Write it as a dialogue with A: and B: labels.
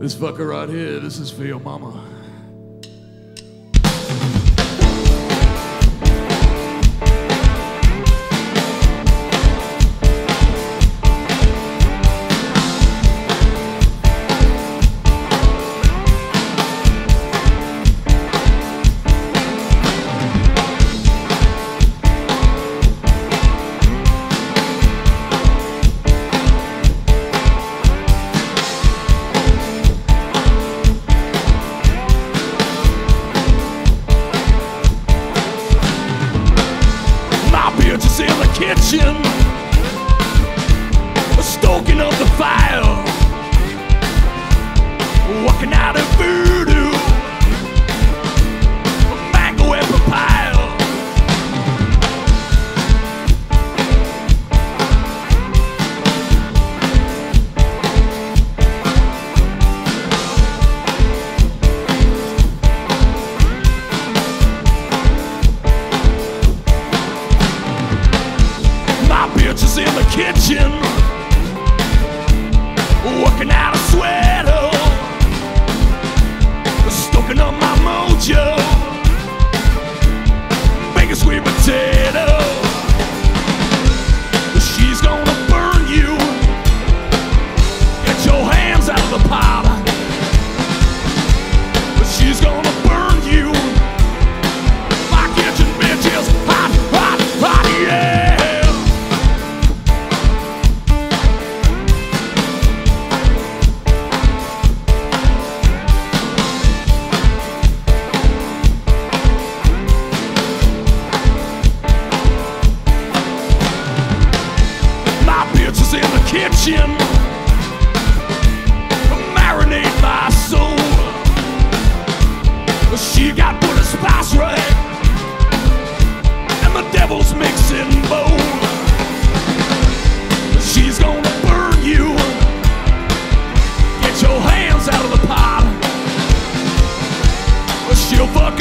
A: This fucker right here, this is for your mama. Kitchen, stoking up the fire, walking out of voodoo, My bitch is in the kitchen, working out a sweater, stoking up my kitchen. Marinate my soul. She got put a spice right. And the devil's mixing bowl. She's gonna burn you. Get your hands out of the pot. She'll fucking